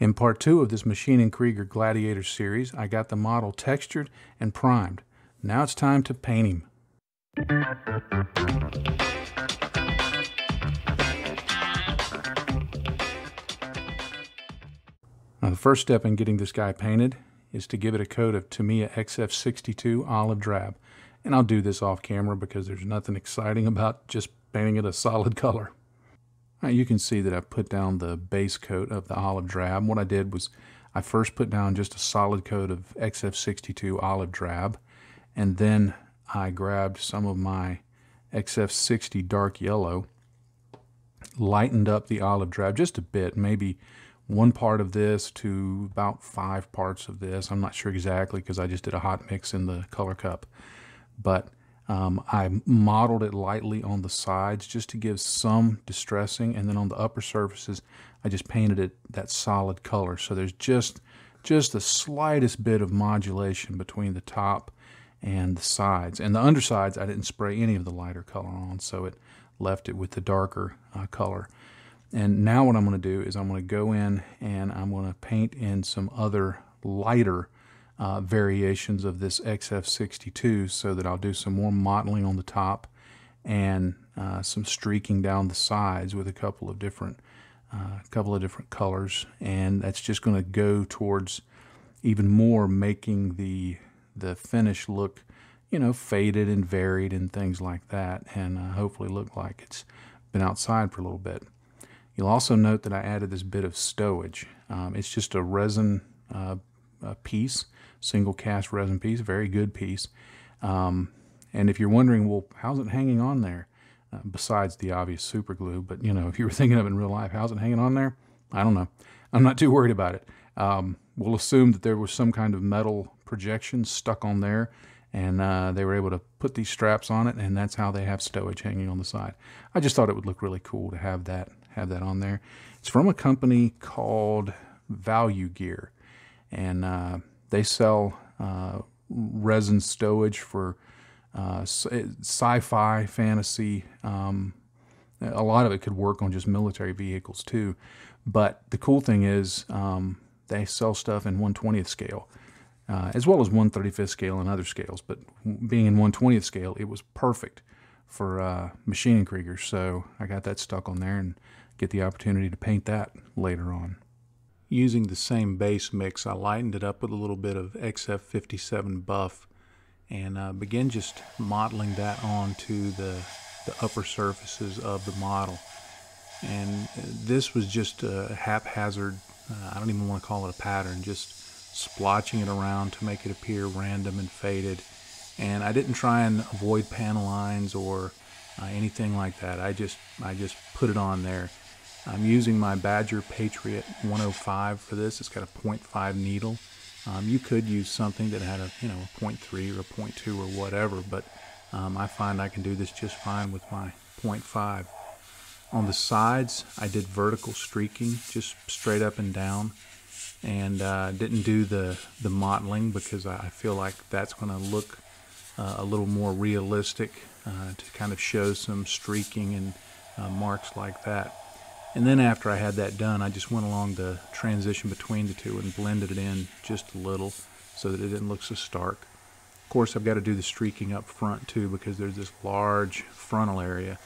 In part two of this Maschinen Krieger Gladiator series, I got the model textured and primed. Now it's time to paint him. Now the first step in getting this guy painted is to give it a coat of Tamiya XF62 olive drab. And I'll do this off camera because there's nothing exciting about just painting it a solid color. Now you can see that I've put down the base coat of the olive drab. What I did was I first put down just a solid coat of XF62 olive drab and then I grabbed some of my XF60 dark yellow, lightened up the olive drab just a bit, maybe one part of this to about five parts of this. I'm not sure exactly because I just did a hot mix in the color cup. But um, I mottled it lightly on the sides just to give some distressing. And then on the upper surfaces, I just painted it that solid color. So there's just, just the slightest bit of modulation between the top and the sides. And the undersides, I didn't spray any of the lighter color on. So it left it with the darker uh, color. And now what I'm going to do is I'm going to go in and I'm going to paint in some other lighter uh, variations of this XF62 so that I'll do some more mottling on the top and uh, some streaking down the sides with a couple of different uh, couple of different colors and that's just going to go towards even more making the the finish look you know faded and varied and things like that and uh, hopefully look like it's been outside for a little bit. You'll also note that I added this bit of stowage. Um, it's just a resin uh, piece, single cast resin piece, very good piece. Um, and if you're wondering, well, how's it hanging on there? Uh, besides the obvious super glue, but you know, if you were thinking of it in real life, how's it hanging on there? I don't know. I'm not too worried about it. Um, we'll assume that there was some kind of metal projection stuck on there and uh, they were able to put these straps on it and that's how they have stowage hanging on the side. I just thought it would look really cool to have that have that on there. It's from a company called Value Gear, and uh, they sell uh, resin stowage for uh, sci-fi, fantasy. Um, a lot of it could work on just military vehicles too. But the cool thing is um, they sell stuff in 120th scale. Uh, as well as 135th scale and other scales, but being in 120th scale, it was perfect for uh, Maschinen Krieger. So I got that stuck on there and get the opportunity to paint that later on. Using the same base mix, I lightened it up with a little bit of XF57 buff and uh, begin just mottling that onto the, the upper surfaces of the model. And this was just a haphazard, uh, I don't even want to call it a pattern, just splotching it around to make it appear random and faded. And I didn't try and avoid panel lines or uh, anything like that. I just I just put it on there I'm using my Badger Patriot 105 for this. It's got a 0.5 needle. Um, you could use something that had a you know a 0.3 or a 0.2 or whatever, but um, I find I can do this just fine with my 0.5. On the sides, I did vertical streaking, just straight up and down, and uh, didn't do the the mottling because I feel like that's going to look uh, a little more realistic uh, to kind of show some streaking and uh, marks like that. And then after I had that done, I just went along the transition between the two and blended it in just a little so that it didn't look so stark. Of course, I've got to do the streaking up front too because there's this large frontal area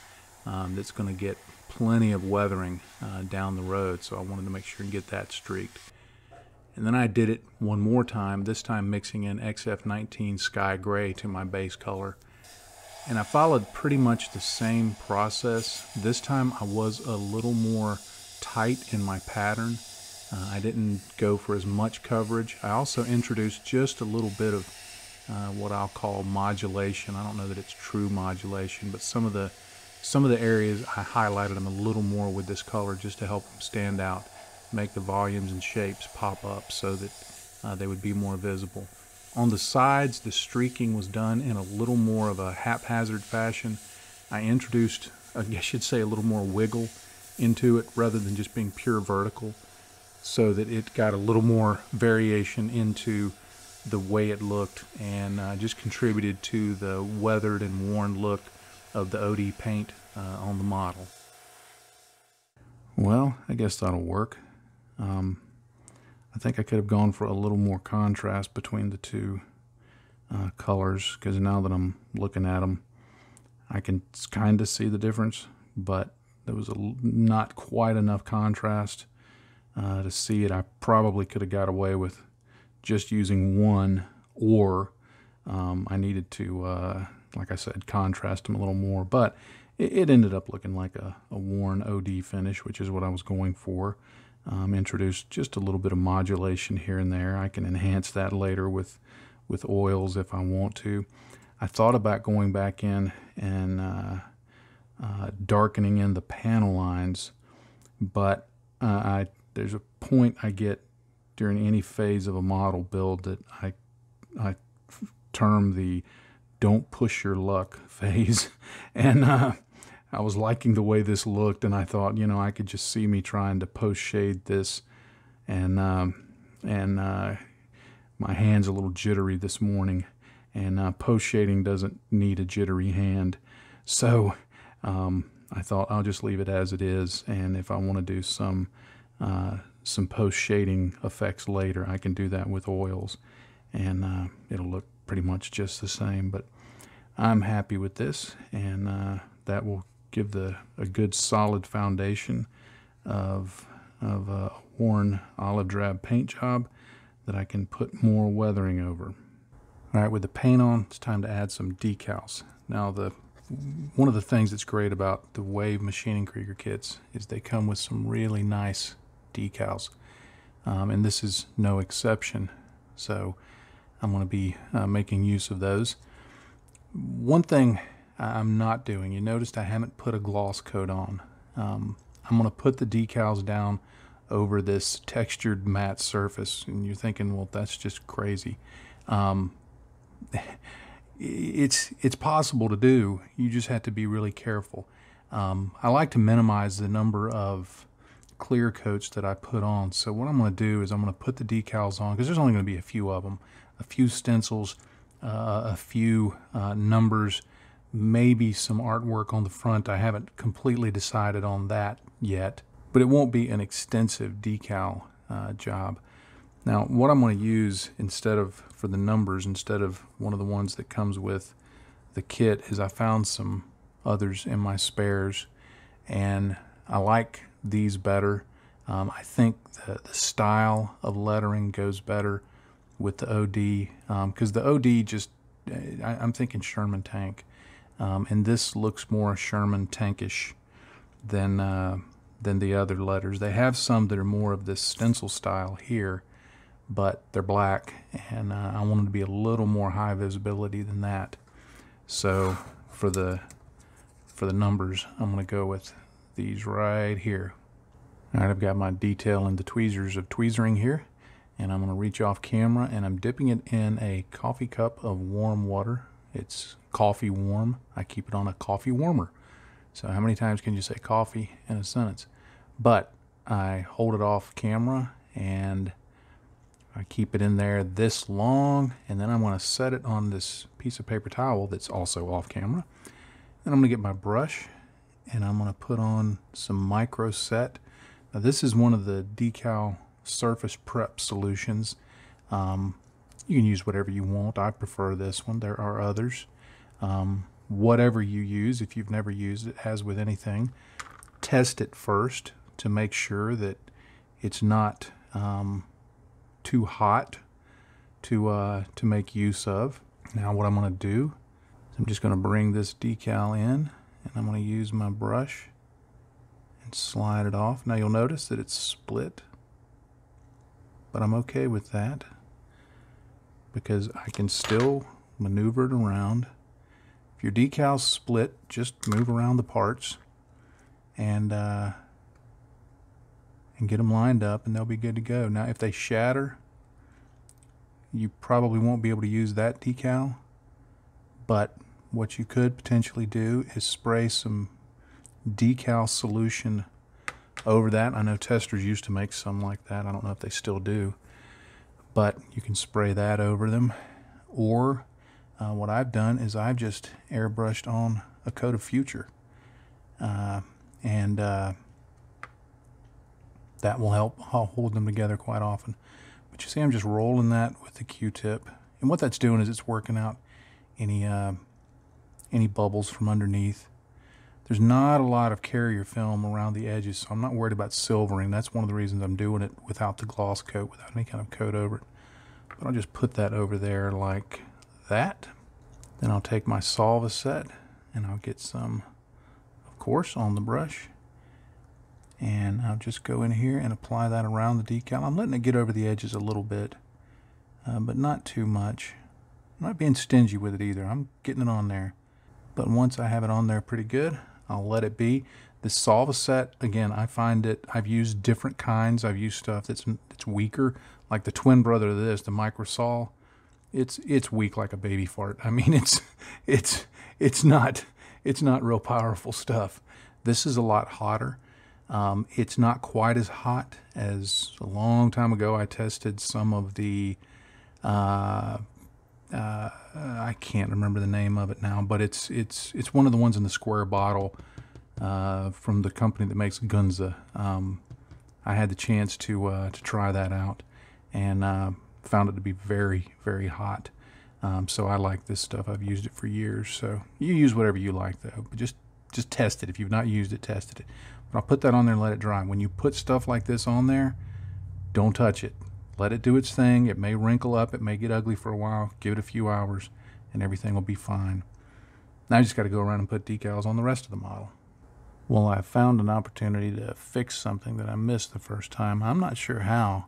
um, that's going to get plenty of weathering uh, down the road. So I wanted to make sure and get that streaked. And then I did it one more time, this time mixing in XF19 Sky Gray to my base color and I followed pretty much the same process. This time I was a little more tight in my pattern. Uh, I didn't go for as much coverage. I also introduced just a little bit of uh, what I'll call modulation. I don't know that it's true modulation, but some of the some of the areas I highlighted them a little more with this color just to help them stand out, make the volumes and shapes pop up so that uh, they would be more visible. On the sides, the streaking was done in a little more of a haphazard fashion. I introduced, I should say, a little more wiggle into it rather than just being pure vertical so that it got a little more variation into the way it looked and uh, just contributed to the weathered and worn look of the OD paint uh, on the model. Well, I guess that'll work. Um, I think I could have gone for a little more contrast between the two uh, colors because now that I'm looking at them, I can kind of see the difference, but there was a, not quite enough contrast uh, to see it. I probably could have got away with just using one, or um, I needed to, uh, like I said, contrast them a little more. But it, it ended up looking like a, a, worn OD finish, which is what I was going for. Um, introduced just a little bit of modulation here and there. I can enhance that later with with oils if I want to. I thought about going back in and uh, uh, darkening in the panel lines, but uh, I there's a point I get during any phase of a model build that I I term the "don't push your luck" phase, and uh, I was liking the way this looked, and I thought, you know, I could just see me trying to post shade this, and um, and uh, my hand's a little jittery this morning, and uh, post shading doesn't need a jittery hand, so um, I thought I'll just leave it as it is, and if I want to do some uh, some post shading effects later, I can do that with oils, and uh, it'll look pretty much just the same. But I'm happy with this, and uh, that will give the a good solid foundation of of a worn olive drab paint job that I can put more weathering over. All right, with the paint on, it's time to add some decals. Now the one of the things that's great about the Wave Maschinen Krieger kits is they come with some really nice decals. Um, and this is no exception. So I'm going to be uh, making use of those. One thing I'm not doing, you noticed I haven't put a gloss coat on. Um, I'm going to put the decals down over this textured matte surface. And you're thinking, well, that's just crazy. Um, it's it's possible to do. You just have to be really careful. Um, I like to minimize the number of clear coats that I put on. So what I'm going to do is I'm going to put the decals on because there's only going to be a few of them, a few stencils, uh, a few uh, numbers, maybe some artwork on the front. I haven't completely decided on that yet, but it won't be an extensive decal uh, job. Now, what I'm going to use instead of for the numbers, instead of one of the ones that comes with the kit, is I found some others in my spares, and I like these better. Um, I think the, the, style of lettering goes better with the OD because um, the OD just, I, am thinking Sherman tank, um, and this looks more Sherman tankish than uh, than the other letters. They have some that are more of this stencil style here, but they're black, and uh, I wanted to be a little more high visibility than that. So for the for the numbers, I'm going to go with these right here. All right, I've got my detail in the tweezers of tweezering here, and I'm going to reach off camera, and I'm dipping it in a coffee cup of warm water. It's coffee warm. I keep it on a coffee warmer. So how many times can you say coffee in a sentence? But I hold it off camera, and I keep it in there this long, and then I'm going to set it on this piece of paper towel that's also off camera. Then I'm going to get my brush, and I'm going to put on some micro set. Now this is one of the decal surface prep solutions. Um, you can use whatever you want. I prefer this one. There are others. Um, whatever you use, if you've never used it, as with anything, test it first to make sure that it's not um, too hot to uh, to make use of. Now what I'm going to do is I'm just going to bring this decal in and I'm going to use my brush and slide it off. Now you'll notice that it's split but I'm okay with that because I can still maneuver it around. Your decal's split, just move around the parts and uh, and get them lined up and they'll be good to go. Now if they shatter, you probably won't be able to use that decal, but what you could potentially do is spray some decal solution over that. I know Testors used to make some like that. I don't know if they still do, but you can spray that over them. Or uh, what I've done is I've just airbrushed on a coat of Future. Uh, and uh, that will help hold them together quite often. But you see, I'm just rolling that with the Q-tip, and what that's doing is it's working out any uh, any bubbles from underneath. There's not a lot of carrier film around the edges, so I'm not worried about silvering. That's one of the reasons I'm doing it without the gloss coat, without any kind of coat over it. But I'll just put that over there like that. Then I'll take my Solvaset and I'll get some, of course, on the brush. And I'll just go in here and apply that around the decal. I'm letting it get over the edges a little bit, uh, but not too much. I'm not being stingy with it either. I'm getting it on there. But once I have it on there pretty good, I'll let it be. The Solvaset, again, I find it, I've used different kinds. I've used stuff that's, that's weaker, like the twin brother of this, the Microsol. It's, it's weak like a baby fart. I mean, it's, it's, it's not, it's not real powerful stuff. This is a lot hotter. Um, it's not quite as hot as a long time ago. I tested some of the, uh, uh, I can't remember the name of it now, but it's it's it's one of the ones in the square bottle uh, from the company that makes Gunze. Um, I had the chance to uh, to try that out, and uh, found it to be very very hot. Um, so I like this stuff. I've used it for years. So you use whatever you like though, but just just test it. If you've not used it, test it. But I'll put that on there and let it dry. When you put stuff like this on there, don't touch it. Let it do its thing. It may wrinkle up. It may get ugly for a while. Give it a few hours and everything will be fine. Now I just got to go around and put decals on the rest of the model. Well, I found an opportunity to fix something that I missed the first time. I'm not sure how,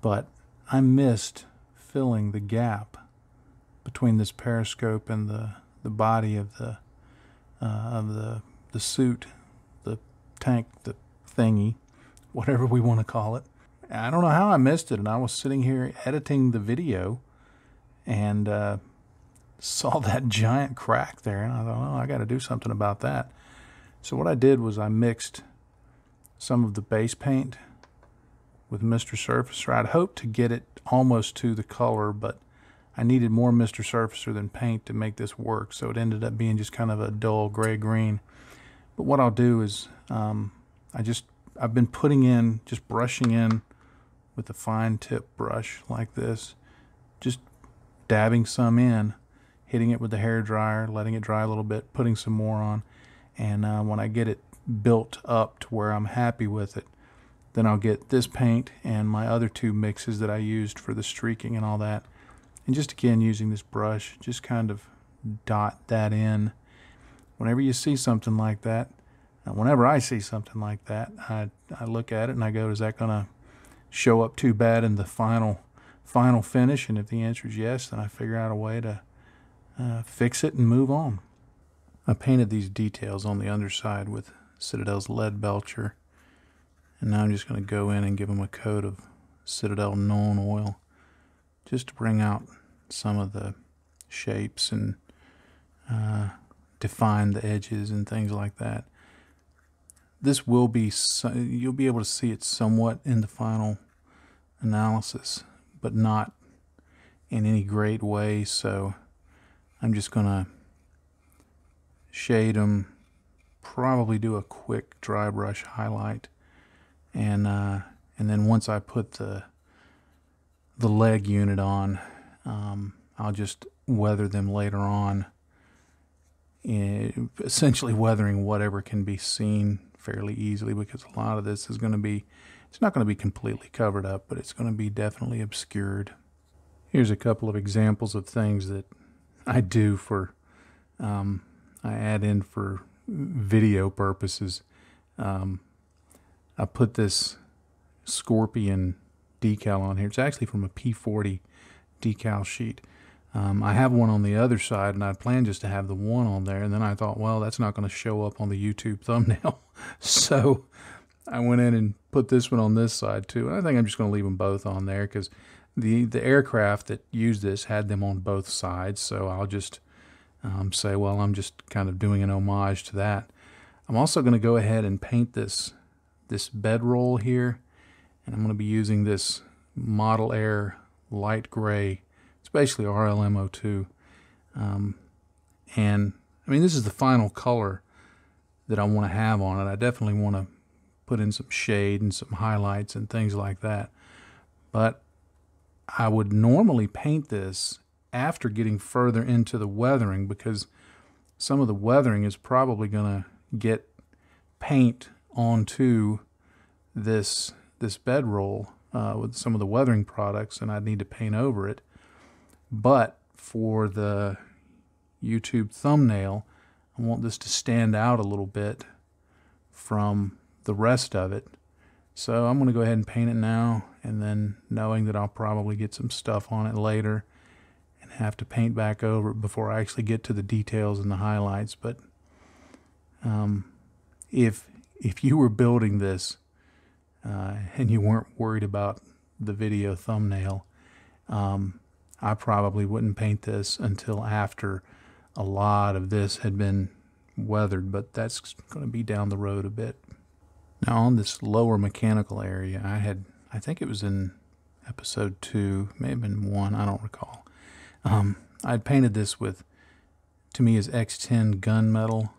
but I missed filling the gap between this periscope and the, the body of the uh, of the the suit, the tank, the thingy, whatever we want to call it. I don't know how I missed it, and I was sitting here editing the video, and uh, saw that giant crack there, and I thought, oh, I got to do something about that. So what I did was I mixed some of the base paint with Mr. Surfacer. I'd hoped to get it almost to the color, but I needed more Mr. Surfacer than paint to make this work, so it ended up being just kind of a dull gray-green. But what I'll do is um, I just I've been putting in, just brushing in with a fine tip brush like this, just dabbing some in, hitting it with the hair dryer, letting it dry a little bit, putting some more on, and uh, when I get it built up to where I'm happy with it, then I'll get this paint and my other two mixes that I used for the streaking and all that. And just again using this brush, just kind of dot that in. Whenever you see something like that, whenever I see something like that, I, I look at it and I go, is that going to show up too bad in the final final finish? And if the answer is yes, then I figure out a way to uh, fix it and move on. I painted these details on the underside with Citadel's Leadbelcher. And now I'm just going to go in and give them a coat of Citadel Nuln Oil just to bring out some of the shapes and uh, define the edges and things like that this will be, you'll be able to see it somewhat in the final analysis, but not in any great way. So I'm just going to shade them, probably do a quick dry brush highlight. And, uh, and then once I put the, the leg unit on, um, I'll just weather them later on, in, essentially weathering whatever can be seen fairly easily because a lot of this is going to be, it's not going to be completely covered up, but it's going to be definitely obscured. Here's a couple of examples of things that I do for, um, I add in for video purposes. Um, I put this Scorpion decal on here. It's actually from a P40 decal sheet. Um, I have one on the other side, and I planned just to have the one on there. And then I thought, well, that's not going to show up on the YouTube thumbnail. so I went in and put this one on this side too. And I think I'm just going to leave them both on there because the, the aircraft that used this had them on both sides. So I'll just um, say, well, I'm just kind of doing an homage to that. I'm also going to go ahead and paint this, this bedroll here. And I'm going to be using this Model Air light gray It's basically RLM02. Um, and I mean, this is the final color that I want to have on it. I definitely want to put in some shade and some highlights and things like that. But I would normally paint this after getting further into the weathering because some of the weathering is probably going to get paint onto this this bedroll uh, with some of the weathering products and I'd need to paint over it. But for the YouTube thumbnail, I want this to stand out a little bit from the rest of it. So I'm going to go ahead and paint it now and then knowing that I'll probably get some stuff on it later and have to paint back over it before I actually get to the details and the highlights. But um, if if you were building this uh, and you weren't worried about the video thumbnail, um, I probably wouldn't paint this until after a lot of this had been weathered, but that's going to be down the road a bit. Now on this lower mechanical area, I had, I think it was in episode two, may have been one, I don't recall. Um, I'd painted this with, Tamiya's X10 gunmetal,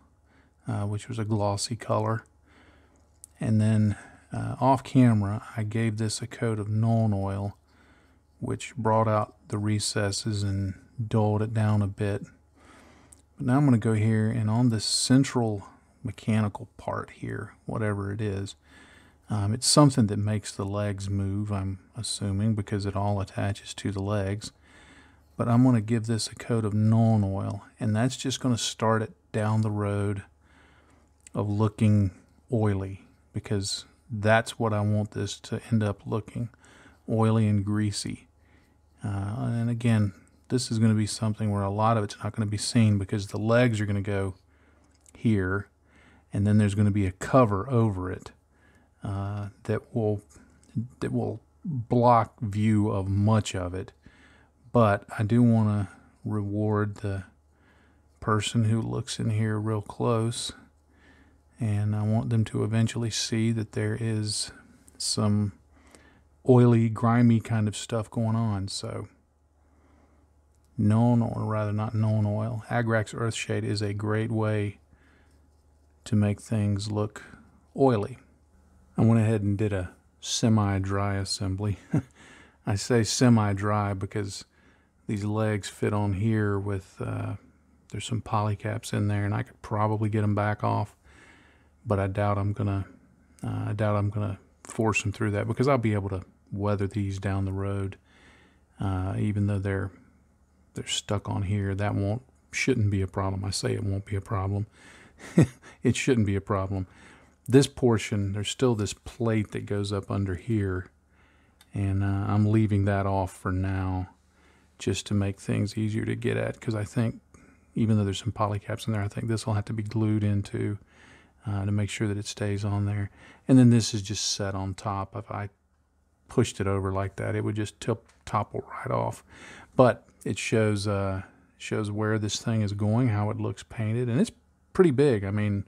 uh, which was a glossy color. And then uh, off camera, I gave this a coat of Nuln Oil, which brought out the recesses and dulled it down a bit. But now I'm going to go here and on this central mechanical part here, whatever it is, um, it's something that makes the legs move, I'm assuming, because it all attaches to the legs. But I'm going to give this a coat of Nuln Oil, and that's just going to start it down the road of looking oily because that's what I want this to end up looking oily and greasy. Uh, and again, this is going to be something where a lot of it's not going to be seen because the legs are going to go here and then there's going to be a cover over it uh, that will that will block view of much of it. But I do want to reward the person who looks in here real close and I want them to eventually see that there is some oily, grimy kind of stuff going on. So, Nuln or rather not Nuln oil, Agrax Earthshade is a great way to make things look oily. I went ahead and did a semi-dry assembly. I say semi-dry because these legs fit on here with, uh, there's some polycaps in there and I could probably get them back off but I doubt I'm gonna uh, I doubt I'm gonna force them through that because I'll be able to weather these down the road. Uh, even though they're they're stuck on here, that won't shouldn't be a problem. I say it won't be a problem. it shouldn't be a problem. This portion, there's still this plate that goes up under here, and uh, I'm leaving that off for now, just to make things easier to get at. Because I think, even though there's some polycaps in there, I think this will have to be glued into uh, to make sure that it stays on there. And then this is just set on top. If I pushed it over like that, it would just tip, topple right off. But it shows uh, shows where this thing is going, how it looks painted, and it's pretty big. I mean,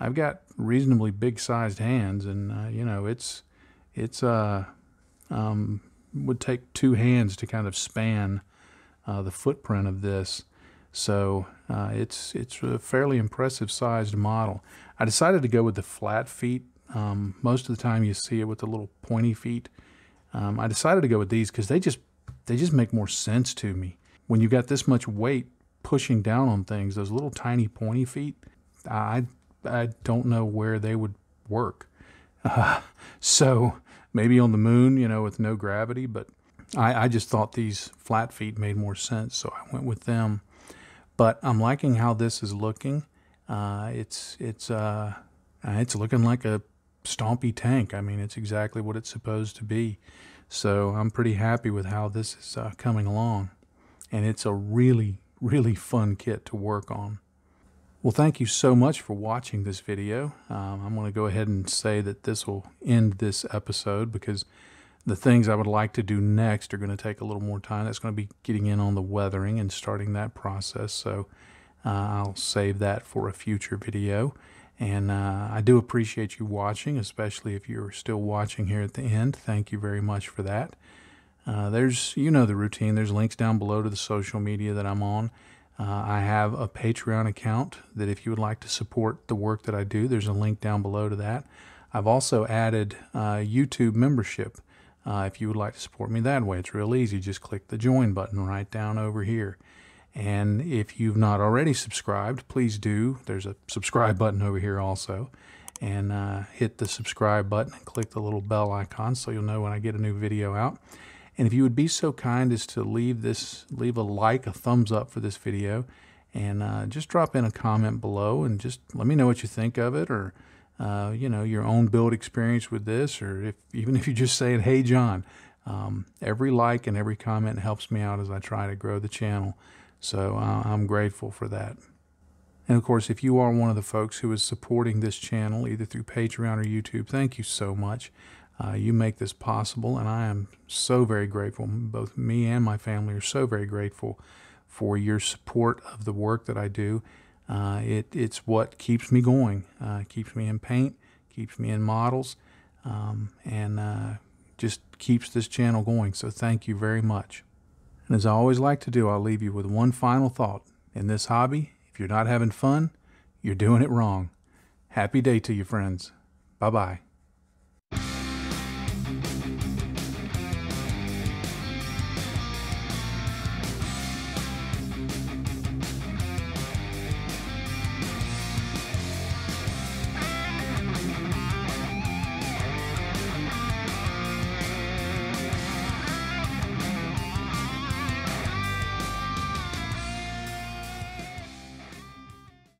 I've got reasonably big sized hands, and uh, you know, it's it's uh um, would take two hands to kind of span uh, the footprint of this. So uh, it's it's a fairly impressive sized model. I decided to go with the flat feet. Um, most of the time you see it with the little pointy feet. Um, I decided to go with these because they just they just make more sense to me. When you got this much weight pushing down on things, those little tiny pointy feet, I I don't know where they would work. Uh, so maybe on the moon, you know, with no gravity, but I, I just thought these flat feet made more sense, so I went with them. But I'm liking how this is looking. Uh, it's it's uh, it's looking like a stompy tank. I mean, it's exactly what it's supposed to be. So I'm pretty happy with how this is uh, coming along, and it's a really really fun kit to work on. Well, thank you so much for watching this video. Um, I'm going to go ahead and say that this will end this episode because the things I would like to do next are going to take a little more time. That's going to be getting in on the weathering and starting that process. So uh, I'll save that for a future video. And uh, I do appreciate you watching, especially if you're still watching here at the end. Thank you very much for that. Uh, there's, you know the routine. There's links down below to the social media that I'm on. Uh, I have a Patreon account that if you would like to support the work that I do, there's a link down below to that. I've also added uh, YouTube membership. Uh, if you would like to support me that way, it's real easy. Just click the join button right down over here. And if you've not already subscribed, please do. There's a subscribe button over here also. And uh, hit the subscribe button and click the little bell icon so you'll know when I get a new video out. And if you would be so kind as to leave this, leave a like, a thumbs up for this video, and uh, just drop in a comment below and just let me know what you think of it or uh, you know your own build experience with this or if even if you're just saying hey Jon um, every like and every comment helps me out as I try to grow the channel so uh, I'm grateful for that and of course if you are one of the folks who is supporting this channel either through Patreon or YouTube thank you so much uh, you make this possible and I am so very grateful both me and my family are so very grateful for your support of the work that I do. Uh, it, it's what keeps me going, uh, keeps me in paint, keeps me in models, um, and uh, just keeps this channel going. So thank you very much. And as I always like to do, I'll leave you with one final thought. In this hobby, if you're not having fun, you're doing it wrong. Happy day to you, friends. Bye bye.